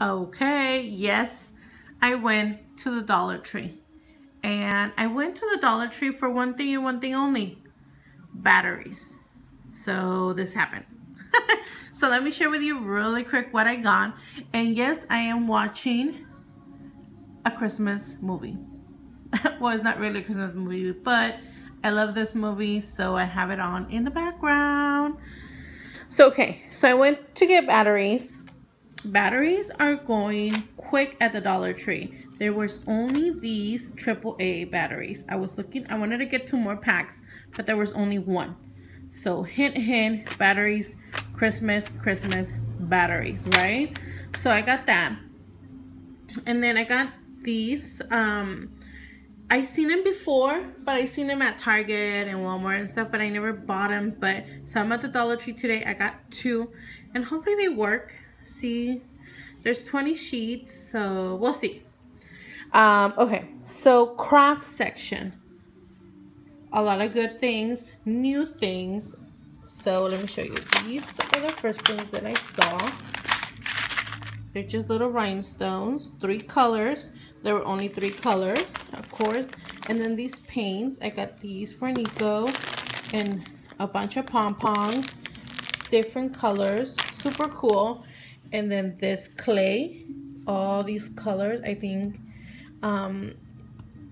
Okay, yes, I went to the Dollar Tree. And I went to the Dollar Tree for one thing and one thing only. Batteries. So this happened. so let me share with you really quick what I got. And yes, I am watching a Christmas movie. well, it's not really a Christmas movie, but I love this movie, so I have it on in the background. So, okay, so I went to get batteries batteries are going quick at the Dollar Tree. There was only these AAA batteries. I was looking, I wanted to get two more packs, but there was only one. So hint, hint, batteries, Christmas, Christmas batteries, right? So I got that. And then I got these. Um, I seen them before, but I seen them at Target and Walmart and stuff, but I never bought them. But so I'm at the Dollar Tree today. I got two, and hopefully they work see there's 20 sheets so we'll see. Um, okay so craft section. A lot of good things new things. So let me show you. These are the first things that I saw. They're just little rhinestones three colors. There were only three colors of course. And then these paints I got these for Nico and a bunch of pom-poms different colors super cool and then this clay all these colors I think um,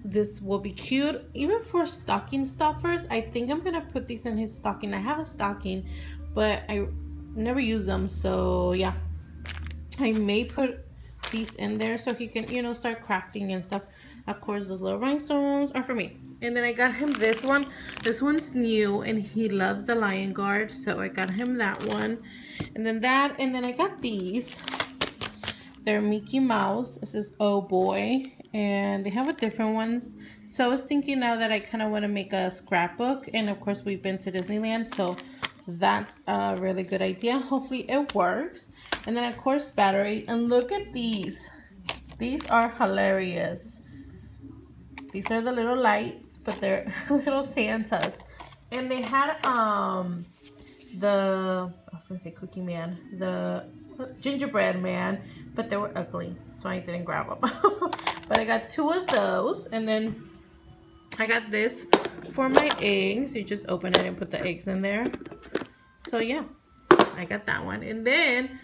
this will be cute. Even for stocking stuffers I think I'm gonna put these in his stocking. I have a stocking but I never use them so yeah. I may put these in there so he can you know start crafting and stuff. Of course those little rhinestones are for me. And then I got him this one. This one's new and he loves the lion guard so I got him that one and then that and then I got these. They're Mickey Mouse. This is oh boy. And they have a different ones. So I was thinking now that I kind of want to make a scrapbook. And of course we've been to Disneyland so that's a really good idea. Hopefully it works. And then of course battery. And look at these. These are hilarious. These are the little lights but they're little Santas. And they had um the was gonna say Cookie Man, the gingerbread man, but they were ugly, so I didn't grab them. but I got two of those, and then I got this for my eggs. You just open it and put the eggs in there. So yeah, I got that one. And then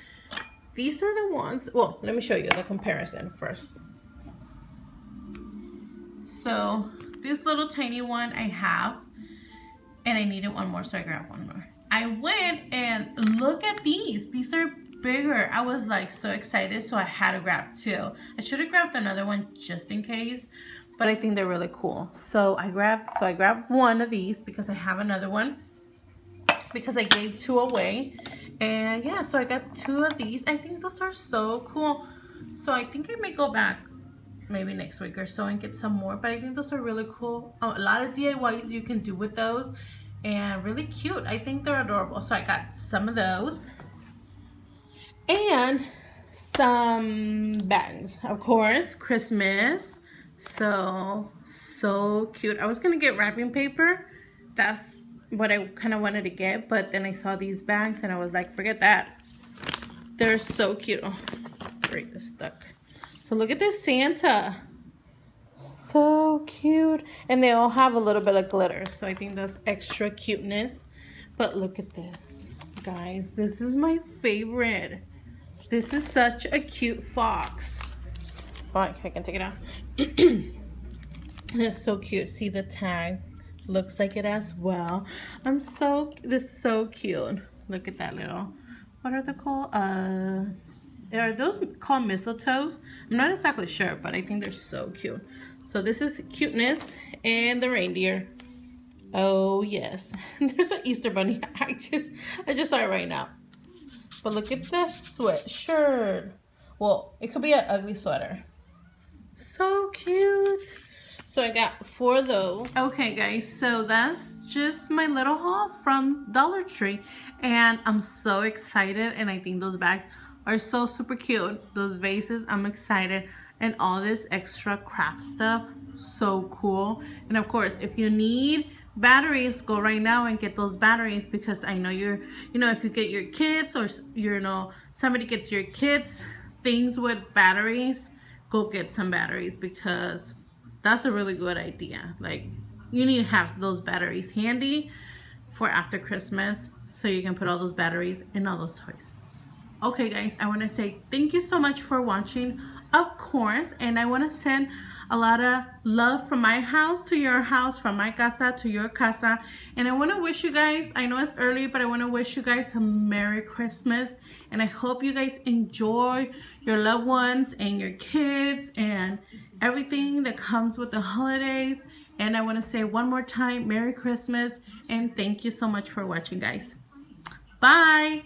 these are the ones, well, let me show you the comparison first. So this little tiny one I have, and I needed one more, so I grabbed one more. I went and look at these. These are bigger. I was like so excited, so I had to grab two. I should have grabbed another one just in case, but I think they're really cool. So I grabbed, so I grabbed one of these because I have another one because I gave two away. And yeah, so I got two of these. I think those are so cool. So I think I may go back maybe next week or so and get some more, but I think those are really cool. a lot of DIYs you can do with those and really cute. I think they're adorable. So I got some of those and some bags. Of course, Christmas. So, so cute. I was going to get wrapping paper. That's what I kind of wanted to get. But then I saw these bags and I was like, forget that. They're so cute. Oh, great, it's stuck. So look at this Santa so cute. And they all have a little bit of glitter. So I think that's extra cuteness. But look at this. Guys, this is my favorite. This is such a cute fox. Oh, I can take it out. it's so cute. See the tag? Looks like it as well. I'm so, this is so cute. Look at that little, what are they called? Uh, are those called mistletoes? I'm not exactly sure, but I think they're so cute. So this is cuteness and the reindeer. Oh yes, there's an Easter bunny. I just, I just saw it right now. But look at the sweatshirt. Well, it could be an ugly sweater. So cute. So I got four of those. Okay guys, so that's just my little haul from Dollar Tree. And I'm so excited and I think those bags are so super cute. Those vases, I'm excited and all this extra craft stuff so cool and of course if you need batteries go right now and get those batteries because I know you're you know if you get your kids or you know somebody gets your kids things with batteries, go get some batteries because that's a really good idea. Like you need to have those batteries handy for after Christmas so you can put all those batteries in all those toys. Okay guys, I want to say thank you so much for watching, of course, and I want to send a lot of love from my house to your house, from my casa to your casa. And I want to wish you guys, I know it's early, but I want to wish you guys a Merry Christmas. And I hope you guys enjoy your loved ones and your kids and everything that comes with the holidays. And I want to say one more time, Merry Christmas. And thank you so much for watching, guys. Bye.